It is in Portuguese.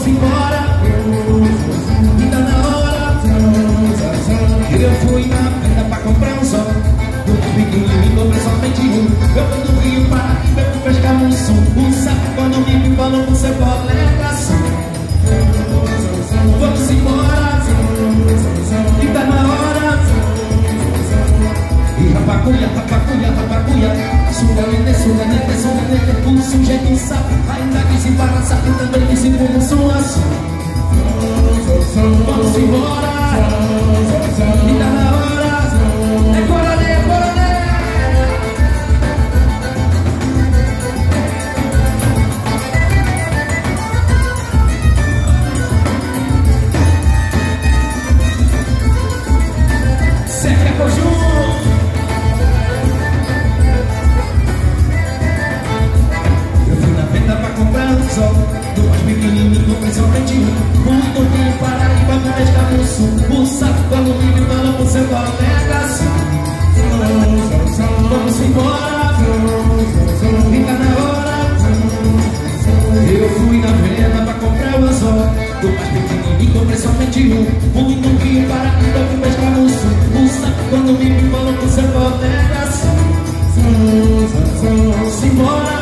Vamos embora Ainda na hora Eu fui na venda pra comprar um sol. Do pequenininho comprei somente um. Eu fui do Rio para Ibe pra pescar um som Um saco quando me falou com seu colega Vamos embora Ainda na hora. E rapacuia, rapacuia, rapacuia. Sunganete, sunganete, sunganete Um sujeito Ainda que se embaraça E também que se assim Vamos embora. E tá na hora. É coroné, é coroné Cerca conjunto. Eu fui na venda pra comprar um sol pequenininho, principalmente um Muito O quando me me falou com seu colega Vamos embora. Fica na hora. Eu fui na venda pra comprar um anzol. Do mais pequenininho, comprei somente um. Muito rio para ir pra pescar no sul O saco me me com seu colega assim Vamos embora